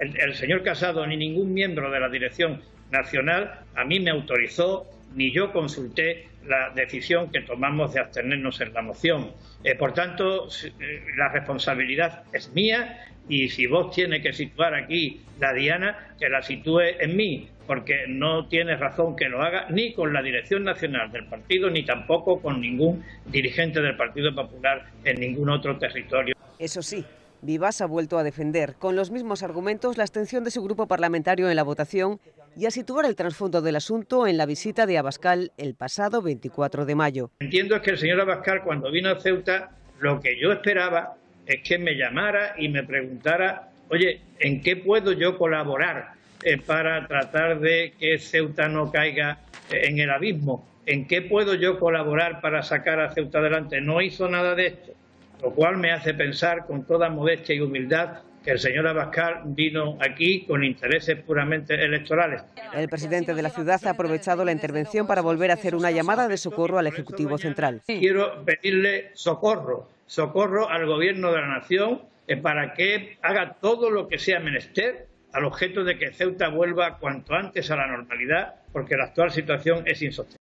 el, señor Casado ni ningún miembro de la Dirección Nacional a mí me autorizó ni yo consulté la decisión que tomamos de abstenernos en la moción. Eh, por tanto, eh, la responsabilidad es mía y si vos tiene que situar aquí la diana, que la sitúe en mí, porque no tiene razón que lo haga ni con la dirección nacional del partido, ni tampoco con ningún dirigente del Partido Popular en ningún otro territorio. Eso sí, Vivas ha vuelto a defender, con los mismos argumentos, la abstención de su grupo parlamentario en la votación y a situar el trasfondo del asunto en la visita de Abascal el pasado 24 de mayo. Entiendo que el señor Abascal, cuando vino a Ceuta, lo que yo esperaba es que me llamara y me preguntara, oye, ¿en qué puedo yo colaborar eh, para tratar de que Ceuta no caiga eh, en el abismo? ¿En qué puedo yo colaborar para sacar a Ceuta adelante? No hizo nada de esto lo cual me hace pensar con toda modestia y humildad que el señor Abascal vino aquí con intereses puramente electorales. El presidente de la ciudad ha aprovechado la intervención para volver a hacer una llamada de socorro al Ejecutivo Central. Quiero pedirle socorro, socorro al Gobierno de la Nación eh, para que haga todo lo que sea menester al objeto de que Ceuta vuelva cuanto antes a la normalidad, porque la actual situación es insostenible.